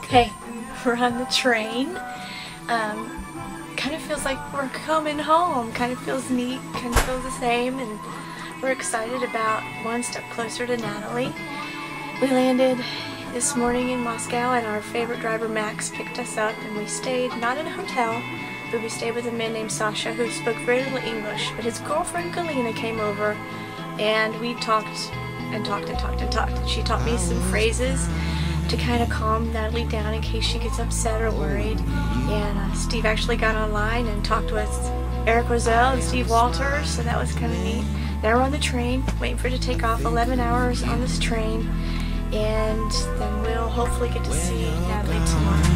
Okay, we're on the train. Um, kind of feels like we're coming home. Kind of feels neat, kind of feels the same, and we're excited about one step closer to Natalie. We landed this morning in Moscow and our favorite driver Max picked us up and we stayed not in a hotel but we stayed with a man named Sasha who spoke very little English but his girlfriend Galina came over and we talked and talked and talked and talked. She taught me some phrases to kind of calm Natalie down in case she gets upset or worried. And uh, Steve actually got online and talked with Eric Roselle and Steve Walters, so that was kind of neat. Now we're on the train, waiting for it to take off. 11 hours on this train, and then we'll hopefully get to see Natalie tomorrow.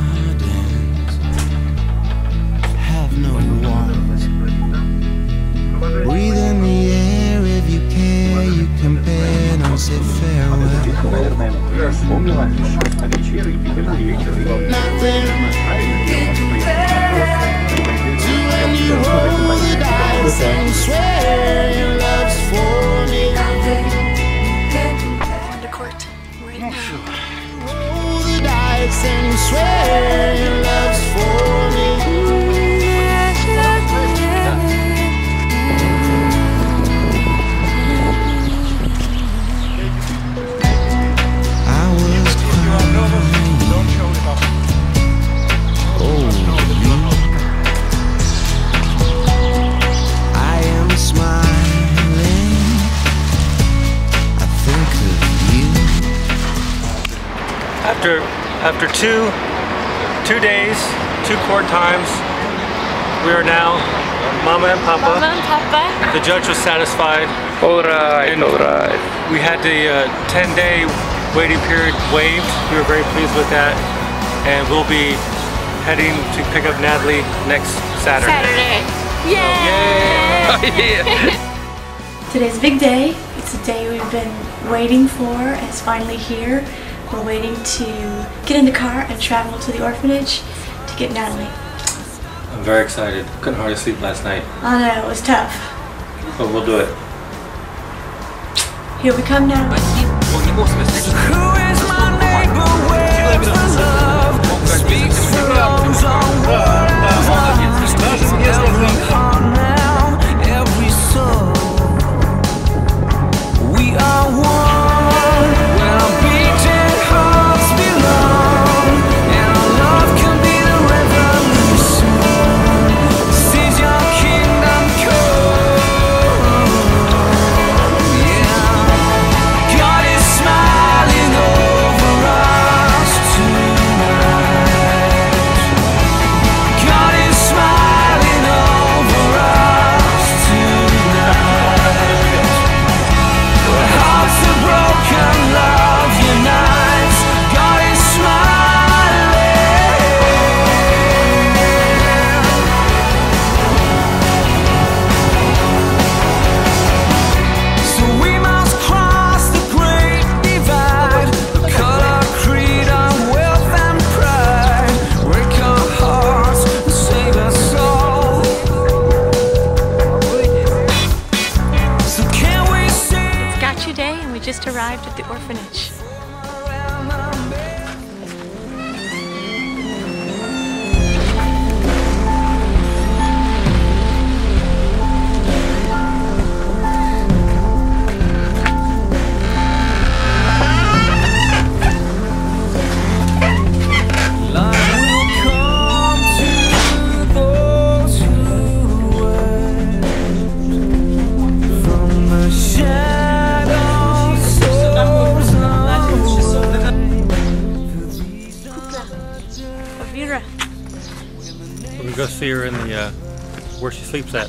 On After after two two days, two court times, we are now Mama and Papa. Mama and Papa. The judge was satisfied. Alright, And- alright. We had the uh, 10-day waiting period waived. We were very pleased with that, and we'll be heading to pick up Natalie next Saturday. Saturday. Yay! yeah. Today's big day. It's a day we've been waiting for. It's finally here. We're waiting to get in the car and travel to the orphanage to get Natalie. I'm very excited. Couldn't hardly sleep last night, I know, it was tough. but we'll do it. Here we come now. Who is my neighbor? Arrived at the orphanage. Go see her in the uh, where she sleeps at.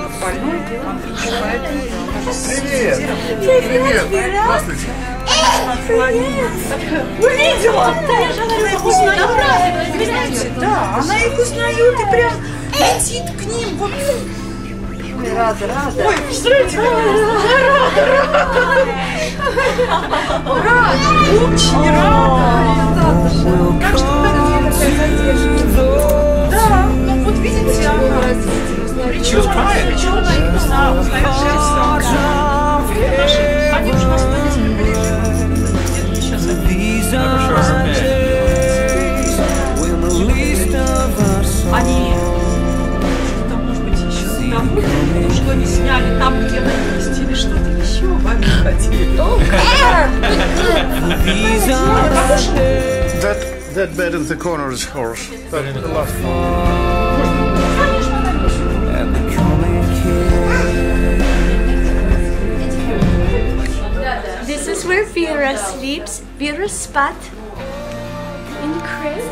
больной, поэтому Привет! Привет! Здравствуйте! Увидела! Их узнают. Да, она их узнает и прям летит к ним. Вот. Рада, рада. Ой, представляете, как она рада, рада. Рада, очень рада. Так что такие такая задержка. Да, что они сняли, там, где написали, или что-то еще они хотели. these are days That that bed in the corner is ours. That, the last one. and the coming king. This is where Vera sleeps. Vera's spot in the crib.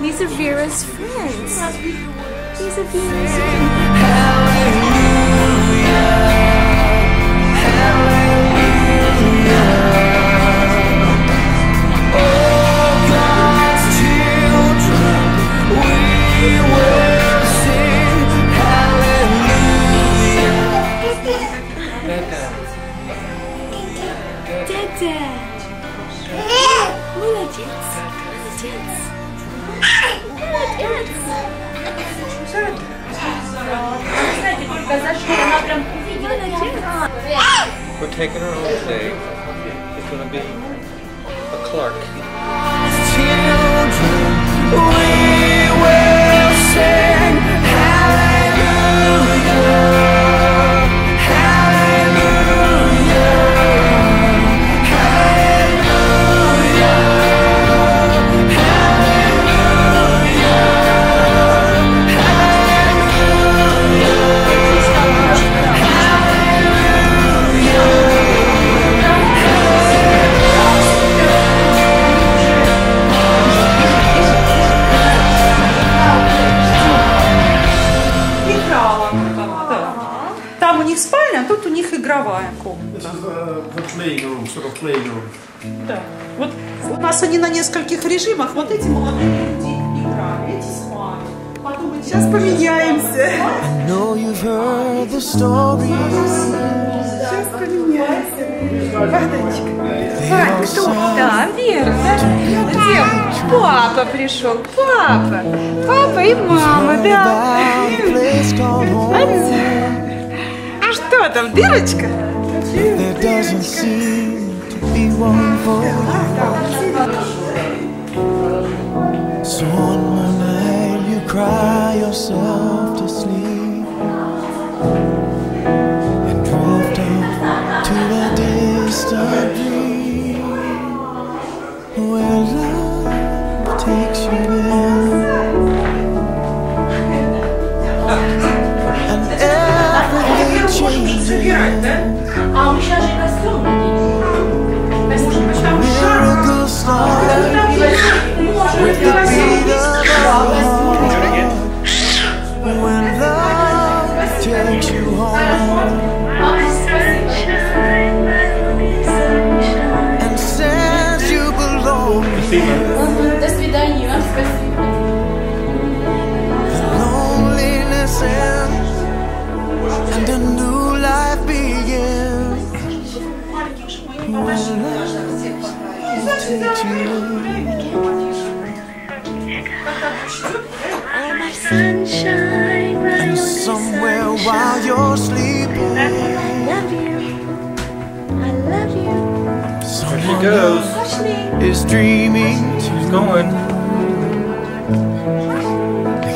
These are Vera's friends. These are Vera's friends. God's We're taking her home today. It's gonna be a Clark. Children, we will sing они на нескольких режимах. Вот эти молодые люди играли, эти спали. Потом мы сейчас поменяемся. Сейчас поменяемся. Вадочка. Вань, кто? Да, Вера, да? Где? Папа пришел, папа. Папа и мама, да. А что там, дырочка? To be one for you. So one more night you cry yourself to sleep belong here. До свидания, спасибо. The loneliness ends and a new life begins. When love takes you Oh, my sunshine, my only somewhere while sunshine. you're sleeping. I love you. I love you. Someone goes. Is dreaming, She's going.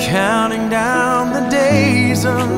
counting down the days until.